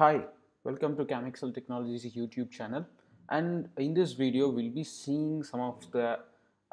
Hi, welcome to Camixel Technologies YouTube channel and in this video we'll be seeing some of the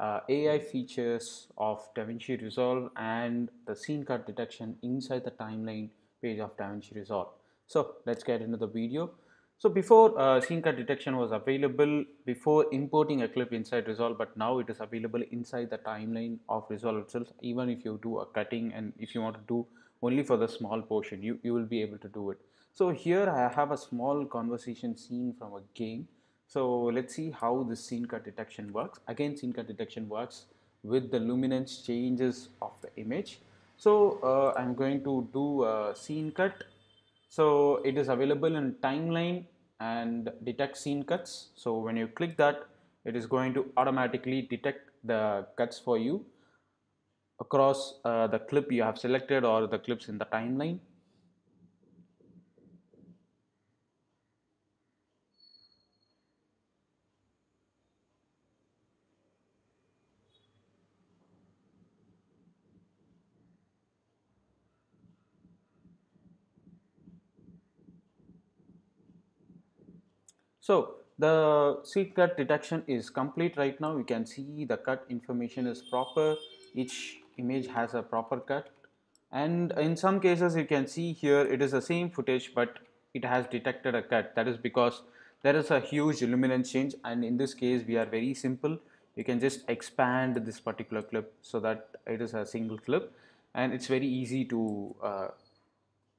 uh, AI features of DaVinci Resolve and the scene cut detection inside the timeline page of DaVinci Resolve. So let's get into the video. So before uh, scene cut detection was available before importing a clip inside Resolve but now it is available inside the timeline of Resolve itself even if you do a cutting and if you want to do only for the small portion you, you will be able to do it. So here I have a small conversation scene from a game. So let's see how this scene cut detection works. Again scene cut detection works with the luminance changes of the image. So uh, I'm going to do a scene cut so it is available in timeline and detect scene cuts. So when you click that, it is going to automatically detect the cuts for you across uh, the clip you have selected or the clips in the timeline. So the scene cut detection is complete right now. You can see the cut information is proper. Each image has a proper cut. And in some cases you can see here it is the same footage but it has detected a cut. That is because there is a huge luminance change and in this case we are very simple. You can just expand this particular clip so that it is a single clip and it's very easy to uh,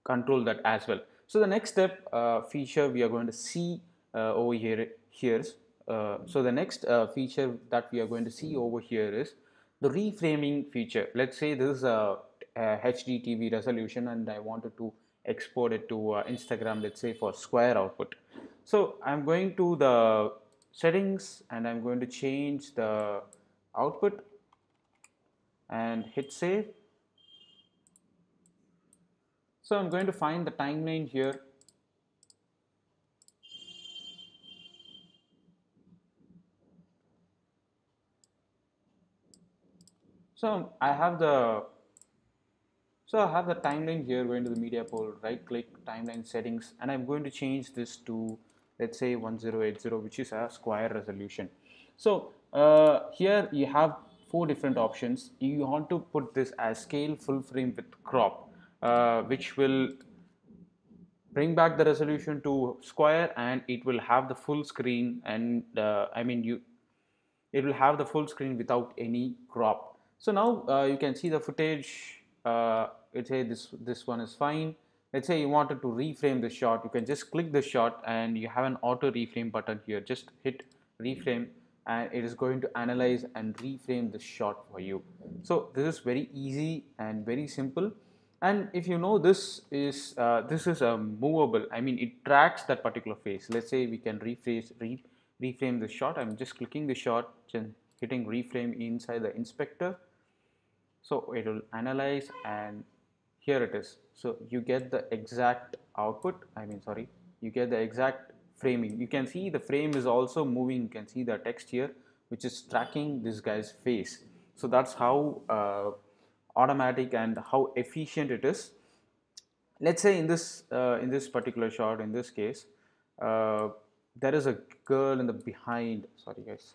control that as well. So the next step uh, feature we are going to see over here here uh, so the next uh, feature that we are going to see over here is the reframing feature. Let's say this is a, a HD TV resolution and I wanted to export it to uh, Instagram let's say for square output. So I'm going to the settings and I'm going to change the output and hit save. So I'm going to find the timeline here So I have the so I have the timeline here going to the media pool, right click timeline settings and I'm going to change this to let's say 1080 which is a square resolution. So uh, here you have four different options. You want to put this as scale full frame with crop uh, which will bring back the resolution to square and it will have the full screen and uh, I mean you it will have the full screen without any crop so now uh, you can see the footage. Uh, let's say this this one is fine. Let's say you wanted to reframe the shot. You can just click the shot and you have an auto reframe button here. Just hit reframe and it is going to analyze and reframe the shot for you. So this is very easy and very simple. And if you know this is uh, this is a movable. I mean it tracks that particular face. Let's say we can rephrase re, reframe the shot. I'm just clicking the shot and hitting reframe inside the inspector so it will analyze and here it is. So you get the exact output i mean sorry you get the exact framing. You can see the frame is also moving. You can see the text here which is tracking this guy's face. So that's how uh, automatic and how efficient it is. Let's say in this uh, in this particular shot in this case uh, there is a girl in the behind sorry guys.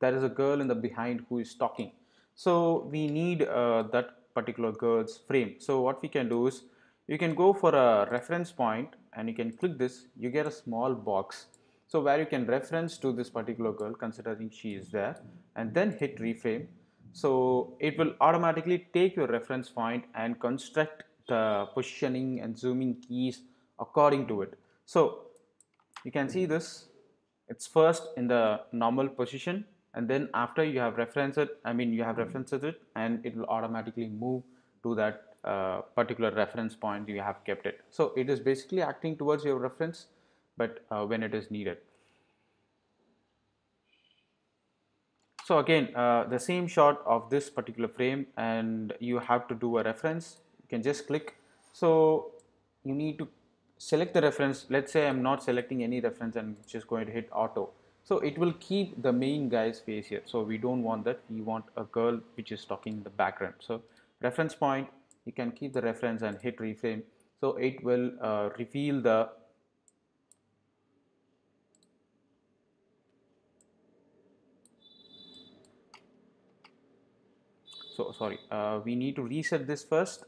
There is a girl in the behind who is talking so we need uh, that particular girl's frame. So what we can do is you can go for a reference point and you can click this, you get a small box. So where you can reference to this particular girl considering she is there and then hit reframe. So it will automatically take your reference point and construct the positioning and zooming keys according to it. So you can see this, it's first in the normal position and then after you have referenced it I mean you have referenced it and it will automatically move to that uh, particular reference point you have kept it. So it is basically acting towards your reference but uh, when it is needed. So again uh, the same shot of this particular frame and you have to do a reference. You can just click. So you need to select the reference. Let's say I'm not selecting any reference and just going to hit auto so it will keep the main guy's face here. So we don't want that. We want a girl which is talking in the background. So reference point, you can keep the reference and hit reframe. so it will uh, reveal the so sorry uh, we need to reset this first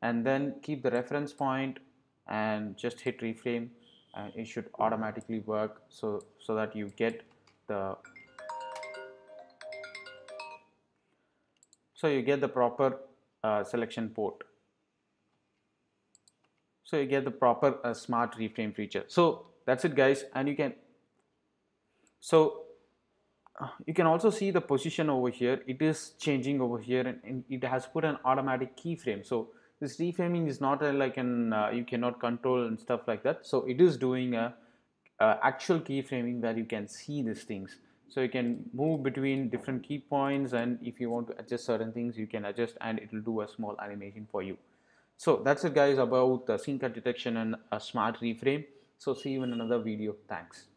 and then keep the reference point and just hit reframe and it should automatically work so so that you get the so you get the proper uh, selection port. So you get the proper uh, smart reframe feature. So that's it guys. And you can so uh, you can also see the position over here. It is changing over here and, and it has put an automatic keyframe. So this reframing is not a, like an uh, you cannot control and stuff like that. So it is doing a, a actual keyframing where you can see these things. So you can move between different key points and if you want to adjust certain things you can adjust and it will do a small animation for you. So that's it guys about the scene cut detection and a smart reframe. So see you in another video. Thanks